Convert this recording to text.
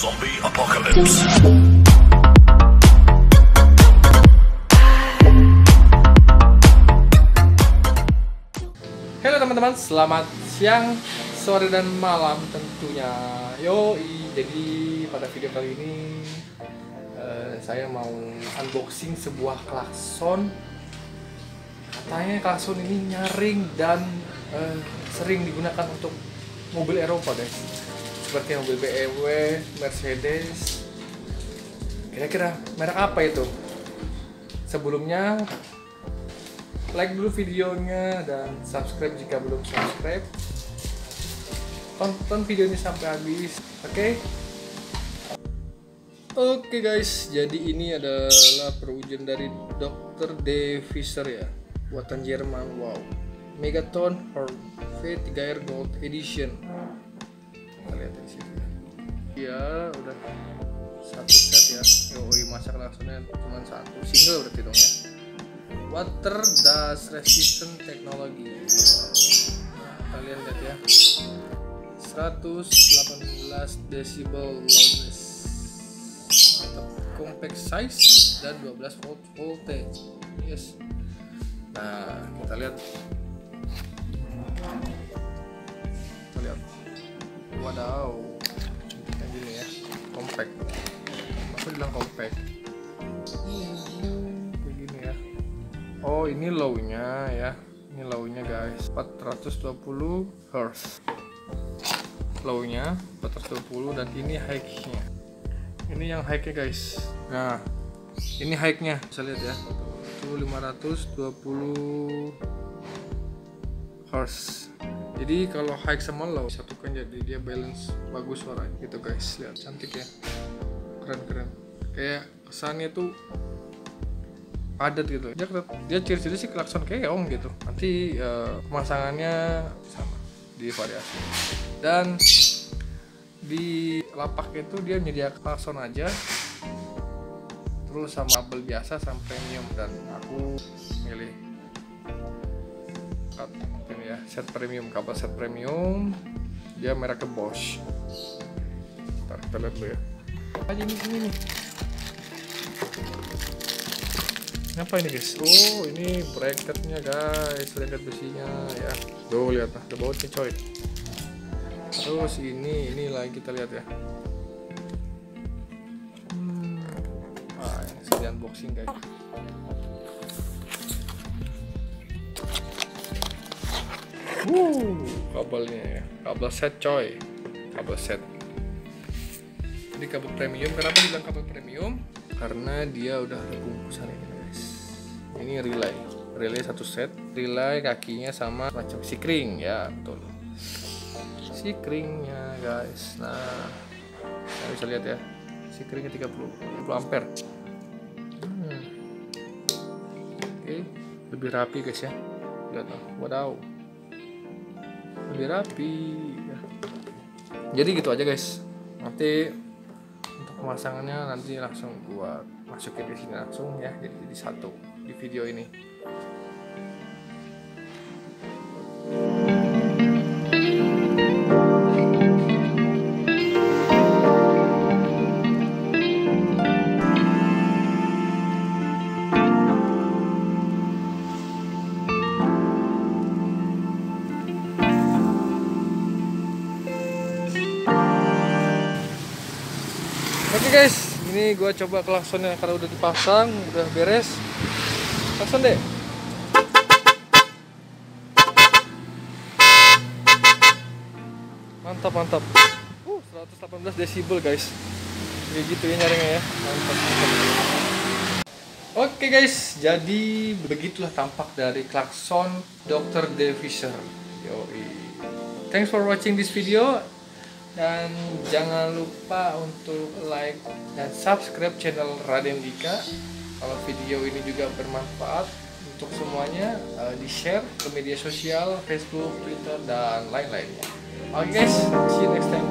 Halo teman-teman, selamat siang, sore dan malam tentunya. Yo, jadi pada video kali ini eh, saya mau unboxing sebuah klakson. Katanya klakson ini nyaring dan eh, sering digunakan untuk mobil Eropa, guys. Seperti mobil BMW, Mercedes. Kira-kira merek apa itu? Sebelumnya like dulu videonya dan subscribe jika belum subscribe tonton video ini sampai habis oke okay? oke okay guys jadi ini adalah perujian dari Dr. De Visser ya buatan Jerman wow Megaton Horn V3R Gold Edition lihat di situ ya udah. Satu set ya. Yoi masa langsungnya cuma satu. Single berarti dong ya. Water dust resistant technology. Kalian lihat ya. 118 decibel loudness. Mantap. Compact size dan 12 volt voltage. Yes. Nah kita lihat. Kita lihat wadaw. Kayak gini ya compact. Aku bilang compact. Kayak gini ya. Oh ini low-nya ya. Ini low-nya guys. 420 Hz Low-nya 420 dan ini high-nya. Ini yang high-nya guys. Nah ini high-nya. Bisa lihat ya. Itu 520 Hz Jadi kalau high sama low Satukan jadi dia balance bagus suaranya. Gitu guys. Lihat cantik ya. Keren-keren Kayak kesannya tuh padat gitu. Dia dia ciri-ciri sih klakson keong gitu. Nanti uh, pemasangannya sama di variasi dan di lapak itu dia menyediakan klakson aja. Terus sama kabel biasa sama premium. Dan aku milih ini ya set premium kabel set premium. Dia mereknya Bosch. Ntar kita lihat dulu ya. Aja ini ini nih apa ini guys? Oh ini bracketnya guys. Bracket besinya ya. Tuh lihat ada bautnya coy. Terus ini ini lagi kita lihat ya. Hmm. ah ini saya unboxing guys Kabelnya ya. Kabel set coy. Kabel set. Ini kabel premium. Kenapa bilang kabel premium? Karena dia udah ada bungkusan ini guys. Ini relay. Relay satu set. Relay kakinya sama macam sikring ya betul. Sikringnya guys. Nah bisa lihat ya. Sikringnya 30 30 ampere. Hmm. oke. Lebih rapi guys ya. Lihat wadaw lebih rapi. Jadi gitu aja guys. Nanti untuk pemasangannya nanti langsung gua masukin di sini langsung ya. Jadi jadi satu di video ini Oke guys, ini gua coba klaksonnya karena udah dipasang, udah beres. Klakson deh. Mantap mantap. Uh, 118 desibel guys. Kayak gitu ya nyaringnya ya. Mantap. mantap. Oke guys, jadi begitulah tampak dari klakson Dr. De Visser. Yoi. Thanks for watching this video dan jangan lupa untuk like dan subscribe channel Raden Dika. Kalau video ini juga bermanfaat untuk semuanya uh, di share ke media sosial Facebook Twitter dan lain-lainnya. Oke okay guys see you next time